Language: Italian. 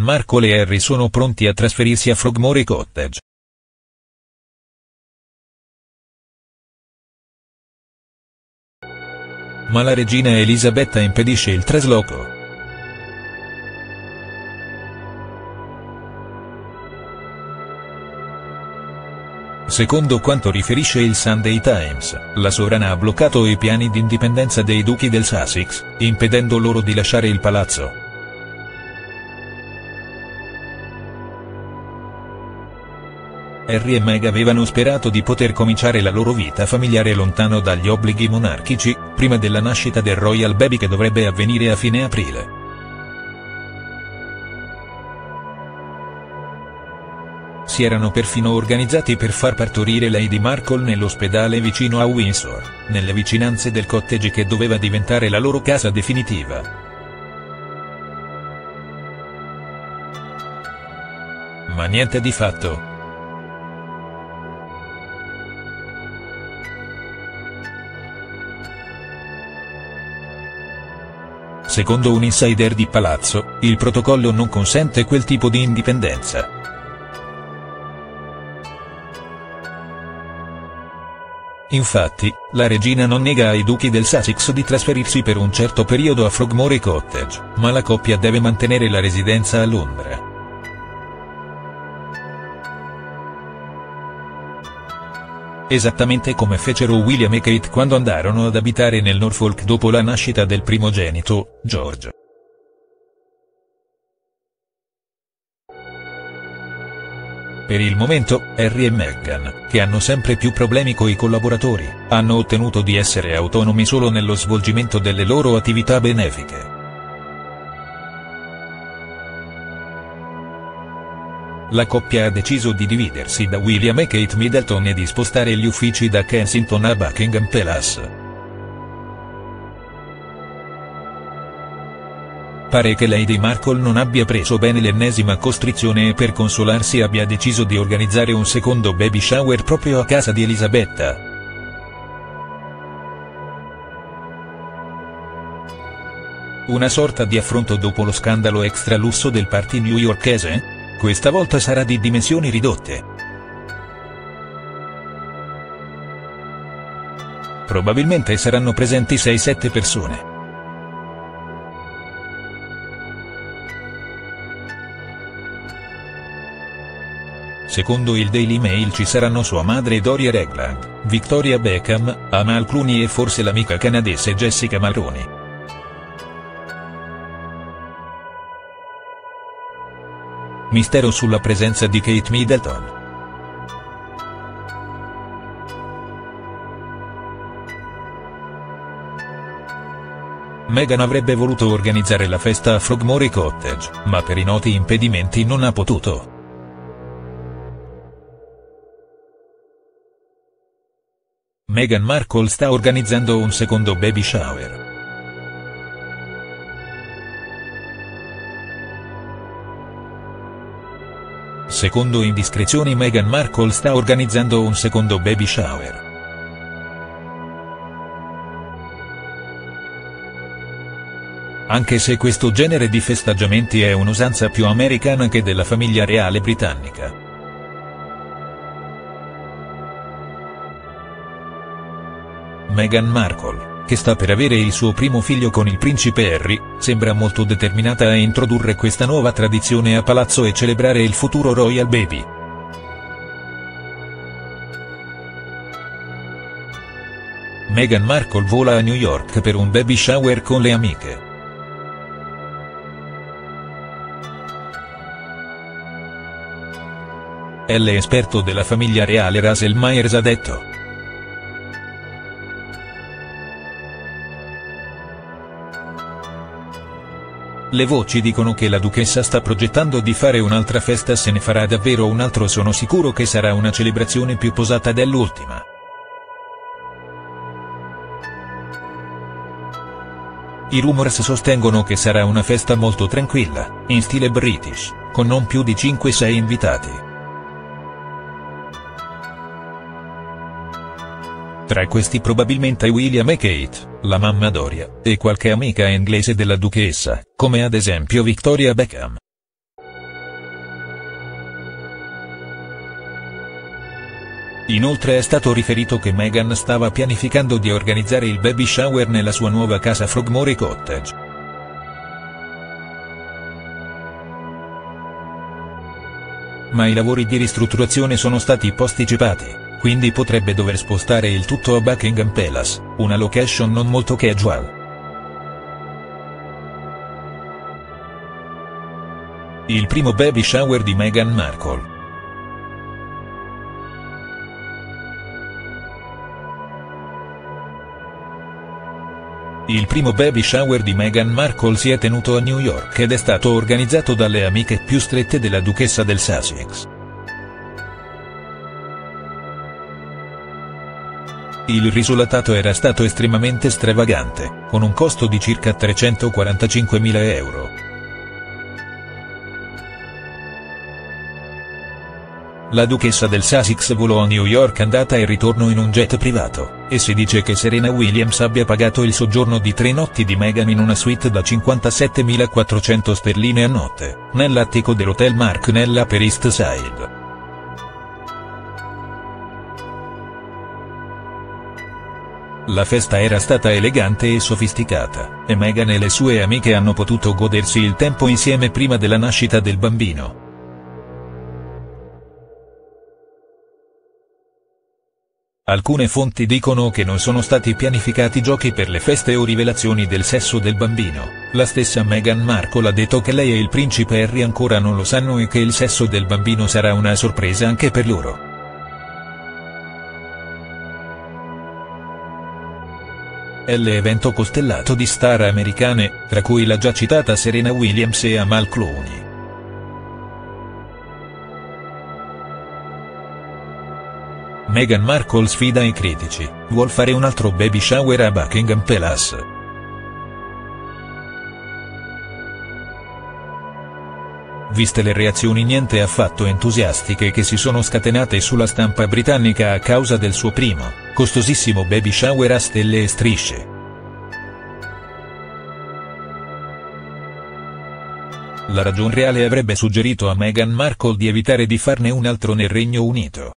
Markle e Harry sono pronti a trasferirsi a Frogmore Cottage. Ma la regina Elisabetta impedisce il trasloco. Secondo quanto riferisce il Sunday Times, la sovrana ha bloccato i piani di indipendenza dei duchi del Sussex, impedendo loro di lasciare il palazzo. Harry e Meg avevano sperato di poter cominciare la loro vita familiare lontano dagli obblighi monarchici, prima della nascita del Royal Baby che dovrebbe avvenire a fine aprile. si erano perfino organizzati per far partorire Lady Markle nell'ospedale vicino a Windsor, nelle vicinanze del cottage che doveva diventare la loro casa definitiva. Ma niente di fatto. Secondo un insider di palazzo, il protocollo non consente quel tipo di indipendenza. Infatti, la regina non nega ai duchi del Sussex di trasferirsi per un certo periodo a Frogmore Cottage, ma la coppia deve mantenere la residenza a Londra. Esattamente come fecero William e Kate quando andarono ad abitare nel Norfolk dopo la nascita del primogenito, George. Per il momento, Harry e Meghan, che hanno sempre più problemi coi collaboratori, hanno ottenuto di essere autonomi solo nello svolgimento delle loro attività benefiche. La coppia ha deciso di dividersi da William e Kate Middleton e di spostare gli uffici da Kensington a Buckingham Palace. Pare che Lady Markle non abbia preso bene l'ennesima costrizione e per consolarsi abbia deciso di organizzare un secondo baby shower proprio a casa di Elisabetta. Una sorta di affronto dopo lo scandalo extra lusso del party newyorkese? Questa volta sarà di dimensioni ridotte. Probabilmente saranno presenti 6-7 persone. Secondo il Daily Mail ci saranno sua madre Doria Regland, Victoria Beckham, Amal Clooney e forse l'amica canadese Jessica Maloney. Mistero sulla presenza di Kate Middleton. Meghan avrebbe voluto organizzare la festa a Frogmore Cottage, ma per i noti impedimenti non ha potuto. Meghan Markle sta organizzando un secondo baby shower. Secondo indiscrezioni Meghan Markle sta organizzando un secondo baby shower. Anche se questo genere di festeggiamenti è un'usanza più americana che della famiglia reale britannica. Meghan Markle, che sta per avere il suo primo figlio con il principe Harry, sembra molto determinata a introdurre questa nuova tradizione a palazzo e celebrare il futuro Royal Baby. Meghan Markle vola a New York per un baby shower con le amiche. L'esperto della famiglia reale Russell Myers ha detto. Le voci dicono che la duchessa sta progettando di fare un'altra festa se ne farà davvero un altro sono sicuro che sarà una celebrazione più posata dell'ultima. I rumors sostengono che sarà una festa molto tranquilla, in stile british, con non più di 5-6 invitati. Tra questi probabilmente William e Kate, la mamma Doria, e qualche amica inglese della duchessa, come ad esempio Victoria Beckham. Inoltre è stato riferito che Meghan stava pianificando di organizzare il baby shower nella sua nuova casa Frogmore Cottage. Ma i lavori di ristrutturazione sono stati posticipati quindi potrebbe dover spostare il tutto a Buckingham Palace, una location non molto casual. Il primo baby shower di Meghan Markle. Il primo baby shower di Meghan Markle si è tenuto a New York ed è stato organizzato dalle amiche più strette della duchessa del Sussex. Il risultato era stato estremamente stravagante, con un costo di circa 345.000 euro. La duchessa del Sussex volò a New York andata e ritorno in un jet privato, e si dice che Serena Williams abbia pagato il soggiorno di tre notti di Meghan in una suite da 57.400 sterline a notte, nell'attico dell'Hotel Mark nella per East Side. La festa era stata elegante e sofisticata, e Meghan e le sue amiche hanno potuto godersi il tempo insieme prima della nascita del bambino. Alcune fonti dicono che non sono stati pianificati giochi per le feste o rivelazioni del sesso del bambino, la stessa Meghan Markle ha detto che lei e il principe Harry ancora non lo sanno e che il sesso del bambino sarà una sorpresa anche per loro. È l'evento costellato di star americane, tra cui la già citata Serena Williams e Amal Clooney. Meghan Markle sfida i critici, vuol fare un altro baby shower a Buckingham Palace. Viste le reazioni niente affatto entusiastiche che si sono scatenate sulla stampa britannica a causa del suo primo, costosissimo baby shower a stelle e strisce. La ragion reale avrebbe suggerito a Meghan Markle di evitare di farne un altro nel Regno Unito.